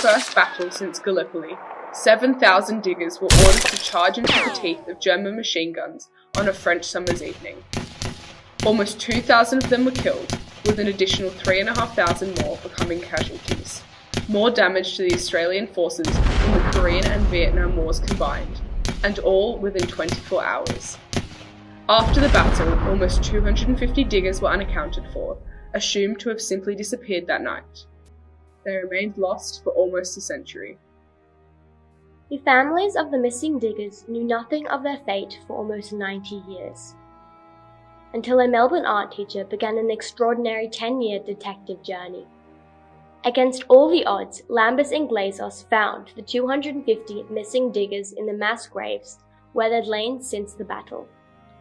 first battle since Gallipoli, 7,000 diggers were ordered to charge into the teeth of German machine guns on a French summer's evening. Almost 2,000 of them were killed, with an additional 3,500 more becoming casualties. More damage to the Australian forces than the Korean and Vietnam Wars combined, and all within 24 hours. After the battle, almost 250 diggers were unaccounted for, assumed to have simply disappeared that night. They remained lost for almost a century. The families of the missing diggers knew nothing of their fate for almost 90 years. Until a Melbourne art teacher began an extraordinary 10 year detective journey. Against all the odds, Lambis Englezos found the 250 missing diggers in the mass graves where they'd lain since the battle.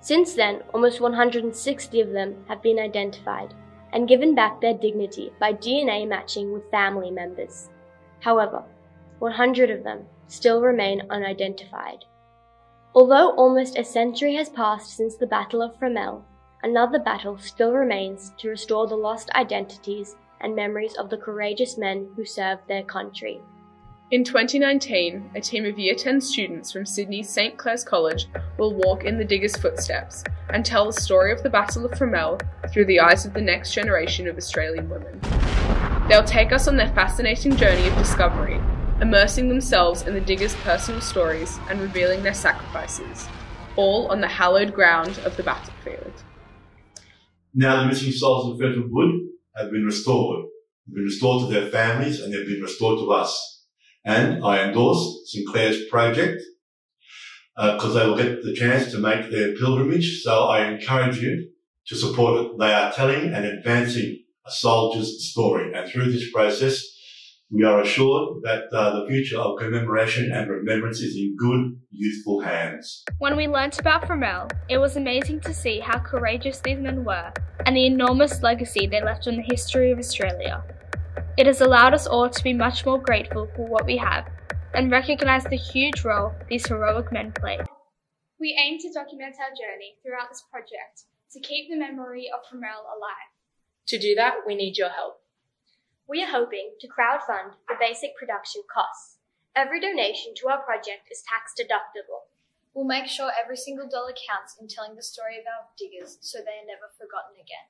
Since then, almost 160 of them have been identified and given back their dignity by DNA matching with family members. However, 100 of them still remain unidentified. Although almost a century has passed since the Battle of Fromelles, another battle still remains to restore the lost identities and memories of the courageous men who served their country. In 2019, a team of Year 10 students from Sydney's St Clare's College will walk in the diggers' footsteps and tell the story of the Battle of Fromelles through the eyes of the next generation of Australian women. They'll take us on their fascinating journey of discovery, immersing themselves in the diggers' personal stories and revealing their sacrifices, all on the hallowed ground of the battlefield. Now the missing souls of Pheasant Wood have been restored. They've been restored to their families and they've been restored to us. And I endorse St Clare's project because uh, they will get the chance to make their pilgrimage. So I encourage you to support it. They are telling and advancing a soldier's story. And through this process, we are assured that uh, the future of commemoration and remembrance is in good, youthful hands. When we learnt about Fromelles, it was amazing to see how courageous these men were and the enormous legacy they left on the history of Australia. It has allowed us all to be much more grateful for what we have and recognise the huge role these heroic men played. We aim to document our journey throughout this project to keep the memory of Fromelles alive. To do that, we need your help. We are hoping to crowdfund the basic production costs. Every donation to our project is tax deductible. We'll make sure every single dollar counts in telling the story of our diggers so they are never forgotten again.